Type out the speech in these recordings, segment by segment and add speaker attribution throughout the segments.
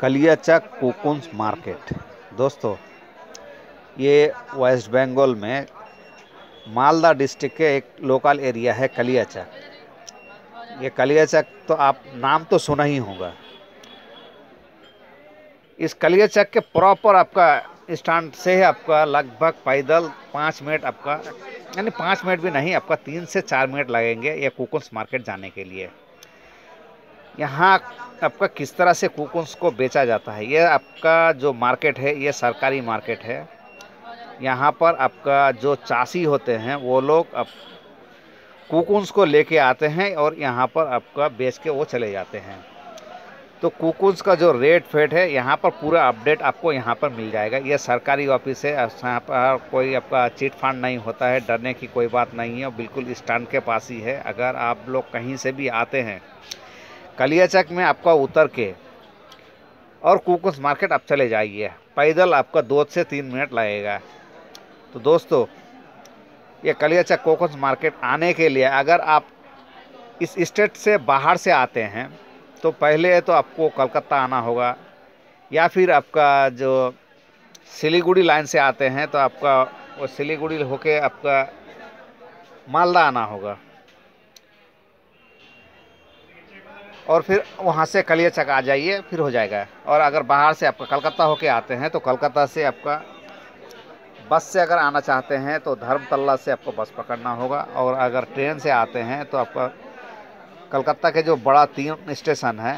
Speaker 1: Kaliachak कोकुंस market. दोस्तों, ये waste Bengal में मालदा डिस्ट्रिक्ट के एक लोकल एरिया है कलियाचक ये कलियाचक तो आप नाम तो सुना ही होगा. इस कलियाचक के प्रॉपर आपका स्टैंड से है आपका लगभग पैदल पाँच मिनट आपका, यानी पाँच मिनट भी नहीं, आपका तीन से चार मिनट लगेंगे ये कुकुंस मार्केट जाने के लिए. यहाँ आपका किस तरह से कुकुंस को बेचा जाता है? ये आपका जो मार्केट है, ये सरकारी मार्केट है। यहाँ पर आपका जो चासी होते हैं, वो लोग अब कुकुंस को लेके आते हैं और यहाँ पर आपका बेच के वो चले जाते हैं। तो कुकुंस का जो रेट फेट है, यहाँ पर पूरा अपडेट आपको यहाँ पर मिल जाएगा। ये सरकारी ऑफ़िस है यहाँ पर कोई आपका चिट फंड नहीं होता है, डरने की कोई बात नहीं है, बिल्कुल स्टैंड के पास ही है। अगर आप लोग कहीं से भी आते हैं कलियाचक में आपका उतर के और कुकुंस मार्केट आप चले जाइए। पैदल आपका दो से तीन मिनट लगेगा। तो दोस्तों, ये कलियाचक कोकुंस मार्केट आने के लिए अगर आप इस स्टेट से बाहर से आते हैं तो पहले तो आपको कलकत्ता आना होगा। या फिर आपका जो सिलीगुड़ी लाइन से आते हैं तो आपका वो सिलीगुड़ी होके आपका मालदा आना होगा। और फिर वहाँ से कलिया चक आ जाइए, फिर हो जाएगा। और अगर बाहर से आपका कलकत्ता होके आते हैं तो कलकत्ता से आपका बस से अगर आना चाहते हैं तो धर्मतल्ला से आपको बस पकड़ना होगा। और अगर ट्रेन से आते हैं तो आपका कलकत्ता के जो बड़ा तीन स्टेशन है,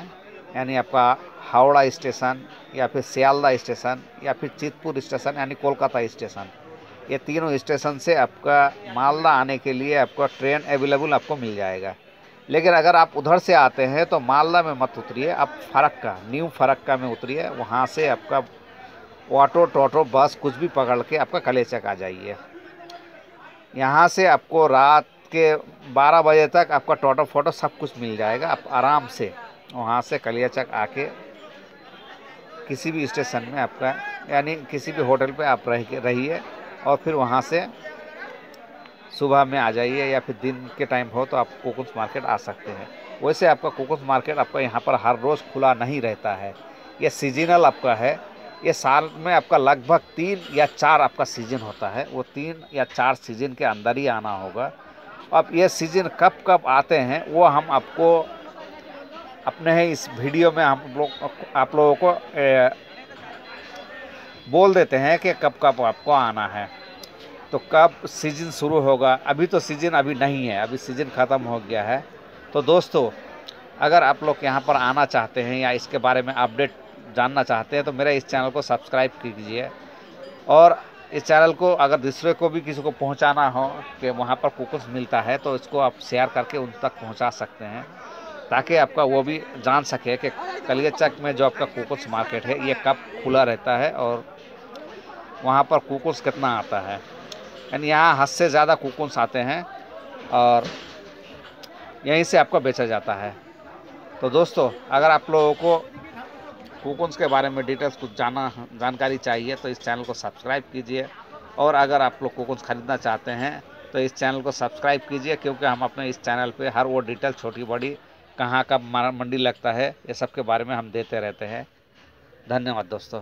Speaker 1: यानी आपका हावड़ा स्टेशन, या फिर सियालदा स्टेशन, या फिर चितपुर स्टेशन, यानी कोलकाता स्टेशन, ये तीनों स्टेशन से आपका मालदा आने के लिए आपका ट्रेन अवेलेबल आपको मिल जाएगा। लेकिन अगर आप उधर से आते हैं तो मालदा में मत उतरिए। आप फरक्का, न्यू फरक्का में उतरिए। वहाँ से आपका ऑटो, टोटो, बस कुछ भी पकड़ के आपका कलेचक आ जाइए। यहाँ से आपको रात के 12 बजे तक आपका टोटो, फ़ोटो सब कुछ मिल जाएगा। आप आराम से वहाँ से कलियाचक आके किसी भी स्टेशन में आपका, यानी किसी भी होटल पे आप रह रहिए और फिर वहाँ से सुबह में आ जाइए या फिर दिन के टाइम हो तो आप कोकुंस मार्केट आ सकते हैं। वैसे आपका कोकुंस मार्केट आपका यहाँ पर हर रोज़ खुला नहीं रहता है। यह सीजनल आपका है। ये साल में आपका लगभग तीन या चार आपका सीज़न होता है। वो तीन या चार सीज़न के अंदर ही आना होगा। अब ये सीज़न कब कब आते हैं वो हम आपको अपने इस वीडियो में हम लोग आप लोगों को ए, बोल देते हैं कि कब कब आपको आना है। तो कब सीज़न शुरू होगा? अभी तो सीज़न अभी नहीं है, अभी सीज़न ख़त्म हो गया है। तो दोस्तों, अगर आप लोग यहाँ पर आना चाहते हैं या इसके बारे में अपडेट जानना चाहते हैं तो मेरे इस चैनल को सब्सक्राइब कीजिए। और इस चैनल को अगर दूसरे को भी किसी को पहुंचाना हो, कि वहाँ पर कुकुस मिलता है तो इसको आप शेयर करके उन तक पहुँचा सकते हैं, ताकि आपका वो भी जान सके कि कलियाचक में जो आपका कुकुस मार्केट है, ये कब खुला रहता है और वहाँ पर कुकुस कितना आता है। यानी यहाँ हद से ज़्यादा कुकुन्स आते हैं और यहीं से आपको बेचा जाता है। तो दोस्तों, अगर आप लोगों को कुकुन्स के बारे में डिटेल्स कुछ जाना, जानकारी चाहिए तो इस चैनल को सब्सक्राइब कीजिए। और अगर आप लोग कुकुन्स ख़रीदना चाहते हैं तो इस चैनल को सब्सक्राइब कीजिए क्योंकि हम अपने इस चैनल पे हर वो डिटेल छोटी बड़ी कहाँ कब मंडी लगता है, ये सब के बारे में हम देते रहते हैं। धन्यवाद दोस्तों।